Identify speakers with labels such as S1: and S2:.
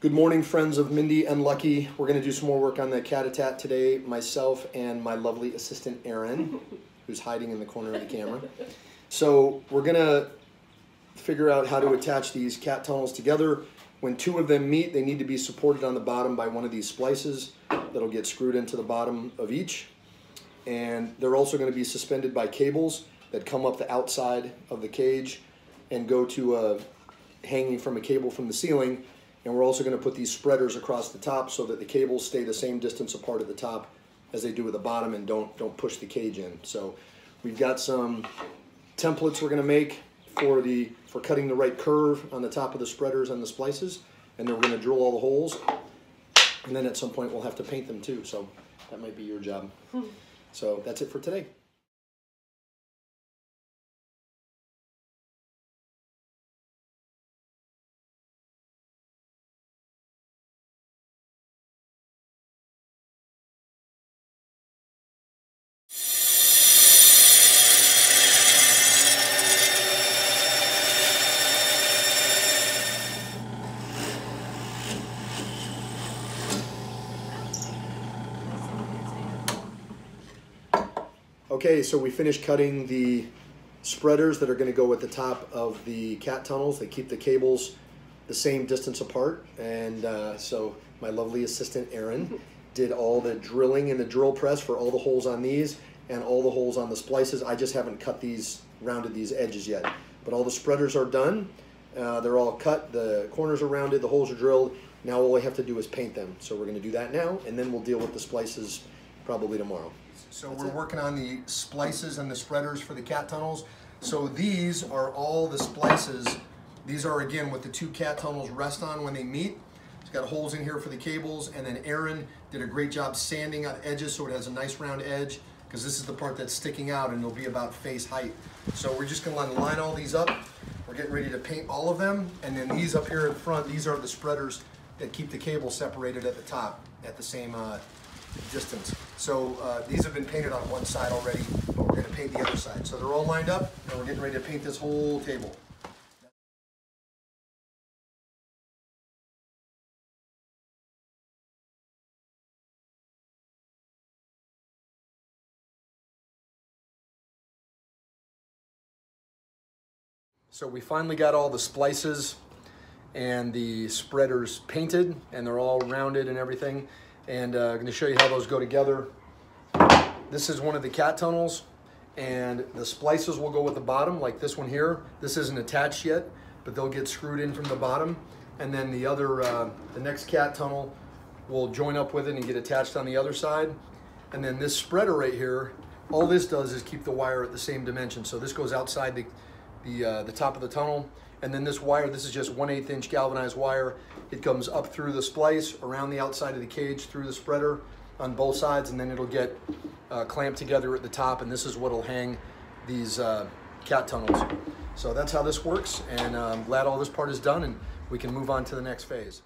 S1: Good morning, friends of Mindy and Lucky. We're going to do some more work on the Catatat today. Myself and my lovely assistant Erin, who's hiding in the corner of the camera. So we're going to figure out how to attach these cat tunnels together. When two of them meet, they need to be supported on the bottom by one of these splices that'll get screwed into the bottom of each. And they're also going to be suspended by cables that come up the outside of the cage and go to a hanging from a cable from the ceiling and we're also going to put these spreaders across the top so that the cables stay the same distance apart at the top as they do at the bottom and don't, don't push the cage in. So we've got some templates we're going to make for, the, for cutting the right curve on the top of the spreaders and the splices. And then we're going to drill all the holes. And then at some point we'll have to paint them too. So that might be your job. Hmm. so that's it for today. Okay, so we finished cutting the spreaders that are going to go at the top of the cat tunnels. They keep the cables the same distance apart. And uh, so my lovely assistant Erin did all the drilling in the drill press for all the holes on these and all the holes on the splices. I just haven't cut these, rounded these edges yet. But all the spreaders are done. Uh, they're all cut, the corners are rounded, the holes are drilled. Now all we have to do is paint them. So we're going to do that now, and then we'll deal with the splices probably tomorrow. So That's we're it. working on the splices and the spreaders for the cat tunnels. So these are all the splices. These are again what the two cat tunnels rest on when they meet. It's got holes in here for the cables and then Erin did a great job sanding on edges so it has a nice round edge because this is the part that's sticking out and it'll be about face height. So we're just gonna line all these up. We're getting ready to paint all of them and then these up here in front, these are the spreaders that keep the cable separated at the top at the same uh, distance. So uh, these have been painted on one side already, but we're going to paint the other side. So they're all lined up, and we're getting ready to paint this whole table. So we finally got all the splices and the spreaders painted and they're all rounded and everything and uh, I'm going to show you how those go together. This is one of the cat tunnels and the splices will go with the bottom like this one here. This isn't attached yet, but they'll get screwed in from the bottom. And then the other, uh, the next cat tunnel will join up with it and get attached on the other side. And then this spreader right here, all this does is keep the wire at the same dimension. So this goes outside the, the, uh, the top of the tunnel and then this wire, this is just 1 8 inch galvanized wire. It comes up through the splice, around the outside of the cage, through the spreader on both sides, and then it'll get uh, clamped together at the top, and this is what'll hang these uh, cat tunnels. So that's how this works, and I'm glad all this part is done, and we can move on to the next phase.